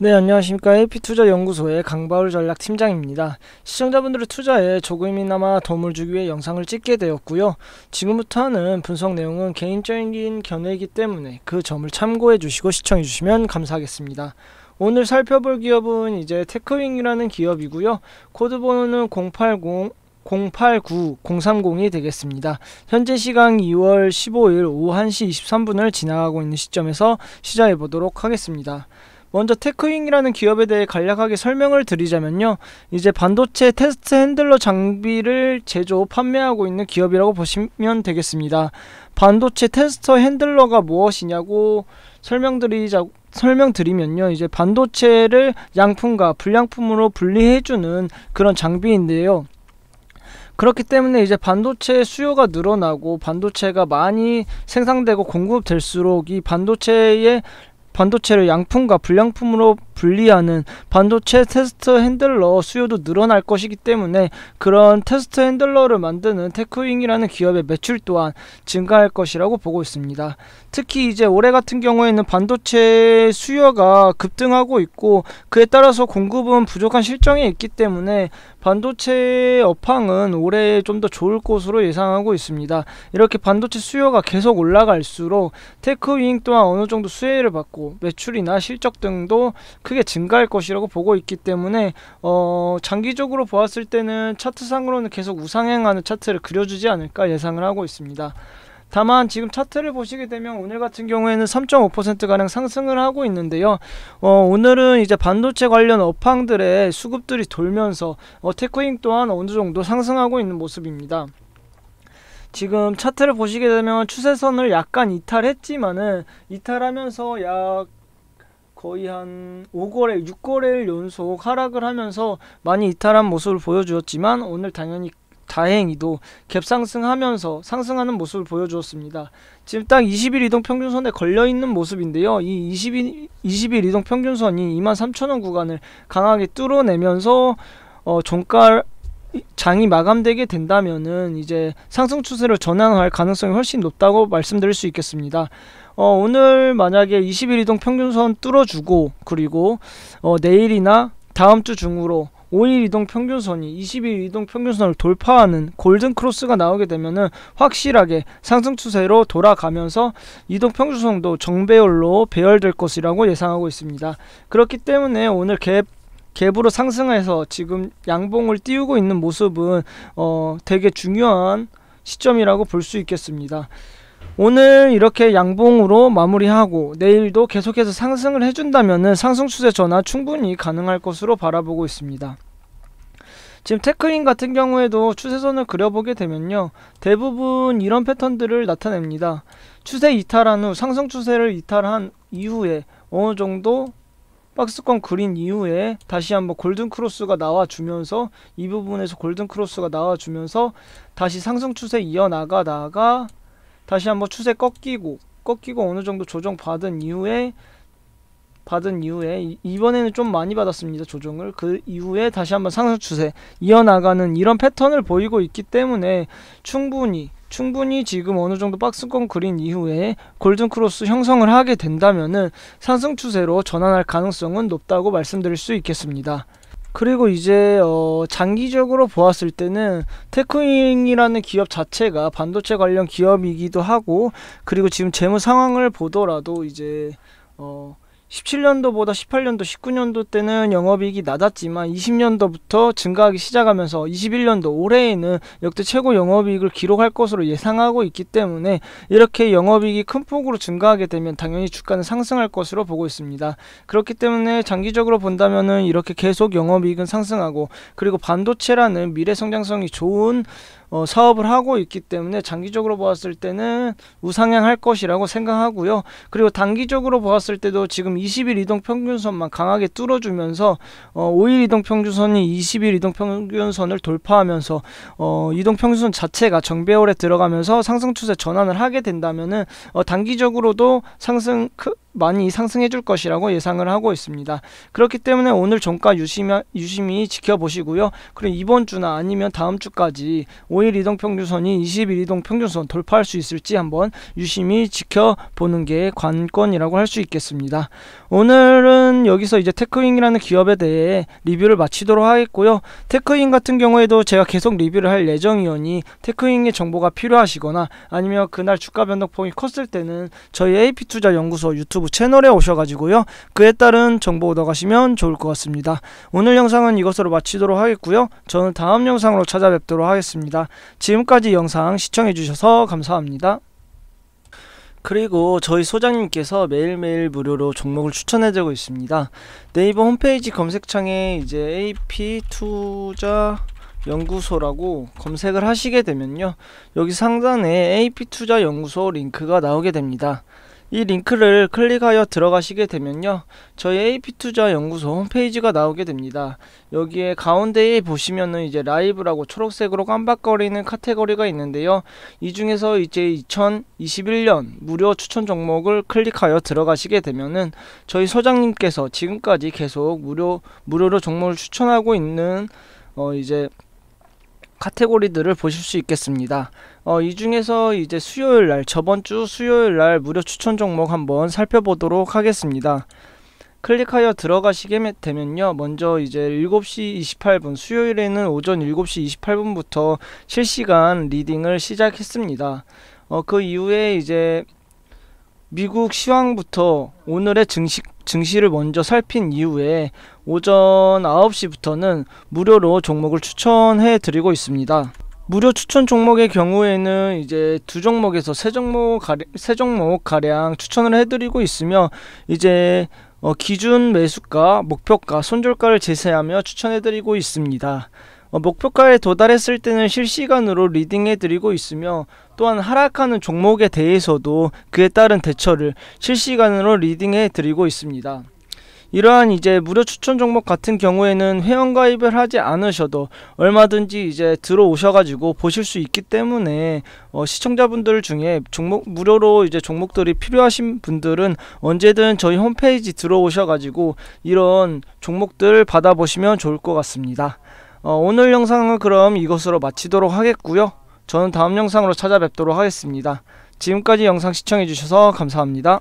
네, 안녕하십니까. AP투자연구소의 강바울 전략팀장입니다. 시청자분들의 투자에 조금이나마 도움을 주기 위해 영상을 찍게 되었고요. 지금부터 하는 분석 내용은 개인적인 견해이기 때문에 그 점을 참고해 주시고 시청해 주시면 감사하겠습니다. 오늘 살펴볼 기업은 이제 테크윙이라는 기업이고요. 코드 번호는 080 089-030이 되겠습니다. 현재 시간 2월 15일 오후 1시 23분을 지나가고 있는 시점에서 시작해 보도록 하겠습니다. 먼저 테크윙이라는 기업에 대해 간략하게 설명을 드리자면요. 이제 반도체 테스트 handler 장비를 제조, 판매하고 있는 기업이라고 보시면 되겠습니다. 반도체 테스터 handler가 무엇이냐고 설명드리자 설명드리면요. 이제 반도체를 양품과 불량품으로 분리해주는 그런 장비인데요. 그렇기 때문에 이제 반도체 수요가 늘어나고 반도체가 많이 생산되고 공급될수록 이 반도체의 반도체를 양품과 불량품으로 분리하는 반도체 테스트 handler 수요도 늘어날 것이기 때문에 그런 테스트 handler를 만드는 테크윙이라는 기업의 매출 또한 증가할 것이라고 보고 있습니다. 특히 이제 올해 같은 경우에는 반도체 수요가 급등하고 있고 그에 따라서 공급은 부족한 실정에 있기 때문에 반도체 업황은 올해 좀 더 좋을 것으로 예상하고 있습니다. 이렇게 반도체 수요가 계속 올라갈수록 테크윙 또한 어느 정도 수혜를 받고 매출이나 실적 등도 크게 증가할 것이라고 보고 있기 때문에 어, 장기적으로 보았을 때는 차트상으로는 계속 우상행하는 차트를 그려주지 않을까 예상을 하고 있습니다. 다만 지금 차트를 보시게 되면 오늘 같은 경우에는 3.5%가량 상승을 하고 있는데요. 어, 오늘은 이제 반도체 관련 업황들의 수급들이 돌면서 어, 테크잉 또한 어느 정도 상승하고 있는 모습입니다. 지금 차트를 보시게 되면 추세선을 약간 이탈했지만은 이탈하면서 약 거의 한 5거래, 6거래일 연속 하락을 하면서 많이 이탈한 모습을 보여주었지만 오늘 당연히 다행히도 갭상승하면서 상승하는 모습을 보여주었습니다. 지금 딱 20일 이동 평균선에 걸려 있는 모습인데요. 이 20일, 20일 이동 평균선이 23,000원 구간을 강하게 뚫어내면서 어, 종가 장이 마감되게 된다면은 이제 상승 추세를 전환할 가능성이 훨씬 높다고 말씀드릴 수 있겠습니다. 어, 오늘 만약에 20일 이동 평균선 뚫어주고 그리고 어, 내일이나 다음 주 중으로 5일 이동 평균선이 20일 이동 평균선을 돌파하는 골든 크로스가 나오게 되면은 확실하게 상승 추세로 돌아가면서 이동 평균선도 정배열로 배열될 것이라고 예상하고 있습니다. 그렇기 때문에 오늘 갭 갭으로 상승해서 지금 양봉을 띄우고 있는 모습은 어 되게 중요한 시점이라고 볼 수 있겠습니다. 오늘 이렇게 양봉으로 마무리하고 내일도 계속해서 상승을 해준다면 상승 추세 전화 충분히 가능할 것으로 바라보고 있습니다. 지금 테크인 같은 경우에도 추세선을 그려보게 되면요. 대부분 이런 패턴들을 나타냅니다. 추세 이탈한 후 상승 추세를 이탈한 이후에 어느 정도 박스권 그린 이후에 다시 한번 골든 크로스가 나와주면서 이 부분에서 골든 크로스가 나와주면서 다시 상승 추세 이어나가다가 다시 한번 추세 꺾이고 꺾이고 어느 정도 조정 받은 이후에 받은 이후에 이번에는 좀 많이 받았습니다 조정을. 그 이후에 다시 한번 상승 추세 이어나가는 이런 패턴을 보이고 있기 때문에 충분히 충분히 지금 어느 정도 박스권 그린 이후에 골든 크로스 형성을 하게 된다면은 상승 추세로 전환할 가능성은 높다고 말씀드릴 수 있겠습니다. 그리고 이제 어 장기적으로 보았을 때는 테크윙이라는 기업 자체가 반도체 관련 기업이기도 하고 그리고 지금 재무 상황을 보더라도 이제 어 17년도보다 18년도, 19년도 때는 영업이익이 낮았지만 20년도부터 증가하기 시작하면서 21년도 올해에는 역대 최고 영업이익을 기록할 것으로 예상하고 있기 때문에 이렇게 영업이익이 큰 폭으로 증가하게 되면 당연히 주가는 상승할 것으로 보고 있습니다. 그렇기 때문에 장기적으로 본다면은 이렇게 계속 영업이익은 상승하고 그리고 반도체라는 미래 성장성이 좋은 어, 사업을 하고 있기 때문에 장기적으로 보았을 때는 우상향할 것이라고 생각하고요. 그리고 단기적으로 보았을 때도 지금 20일 이동 평균선만 강하게 뚫어주면서 어, 5일 이동 평균선이 20일 이동 평균선을 돌파하면서 어, 이동 평균선 자체가 정배열에 들어가면서 상승 추세 전환을 하게 된다면은 어, 단기적으로도 상승 크, 많이 상승해 줄 것이라고 예상을 하고 있습니다. 그렇기 때문에 오늘 종가 유심히, 유심히 지켜보시고요. 그리고 이번 주나 아니면 다음 주까지 5일 이동 평균선이 20일 이동 평균선 돌파할 수 있을지 한번 유심히 지켜보는 게 관건이라고 할 수 있겠습니다. 오늘은 여기서 이제 테크윙이라는 기업에 대해 리뷰를 마치도록 하겠고요. 테크윙 같은 경우에도 제가 계속 리뷰를 할 예정이오니 테크윙의 정보가 필요하시거나 아니면 그날 주가 변동폭이 컸을 때는 저희 AP투자 연구소 유튜브 채널에 오셔가지고요. 그에 따른 정보 얻어가시면 좋을 것 같습니다. 오늘 영상은 이것으로 마치도록 하겠고요. 저는 다음 영상으로 찾아뵙도록 하겠습니다. 지금까지 영상 시청해주셔서 감사합니다. 그리고 저희 소장님께서 매일매일 무료로 종목을 추천해드리고 있습니다. 네이버 홈페이지 검색창에 이제 AP 투자 연구소라고 검색을 하시게 되면요. 여기 상단에 AP 투자 연구소 링크가 나오게 됩니다. 이 링크를 클릭하여 들어가시게 되면요. 저희 AP투자 연구소 홈페이지가 나오게 됩니다. 여기에 가운데에 보시면은 이제 라이브라고 초록색으로 깜박거리는 카테고리가 있는데요. 이 중에서 이제 2021년 무료 추천 종목을 클릭하여 들어가시게 되면은 저희 소장님께서 지금까지 계속 무료 무료로 종목을 추천하고 있는 어 이제 카테고리들을 보실 수 있겠습니다. 어, 이 중에서 이제 수요일 날, 저번 주 수요일 날 무료 추천 종목 한번 살펴보도록 하겠습니다. 클릭하여 들어가시게 되면요. 먼저 이제 7시 28분, 수요일에는 오전 7시 28분부터 실시간 리딩을 시작했습니다. 어, 그 이후에 이제 미국 시황부터 오늘의 증시, 증시를 먼저 살핀 이후에 오전 9시부터는 무료로 종목을 추천해 드리고 있습니다. 무료 추천 종목의 경우에는 이제 두 종목에서 세 종목 가량, 세 종목 가량 추천을 해드리고 있으며 이제 어, 기준 매수가, 목표가, 손절가를 제시하며 추천해드리고 있습니다. 어, 목표가에 도달했을 때는 실시간으로 리딩해드리고 있으며 또한 하락하는 종목에 대해서도 그에 따른 대처를 실시간으로 리딩해드리고 있습니다. 이러한 이제 무료 추천 종목 같은 경우에는 회원 가입을 하지 않으셔도 얼마든지 이제 들어오셔가지고 보실 수 있기 때문에 어 시청자분들 중에 종목 무료로 이제 종목들이 필요하신 분들은 언제든 저희 홈페이지 들어오셔가지고 이런 종목들 받아보시면 좋을 것 같습니다. 어, 오늘 영상은 그럼 이것으로 마치도록 하겠고요. 저는 다음 영상으로 찾아뵙도록 하겠습니다. 지금까지 영상 시청해주셔서 감사합니다.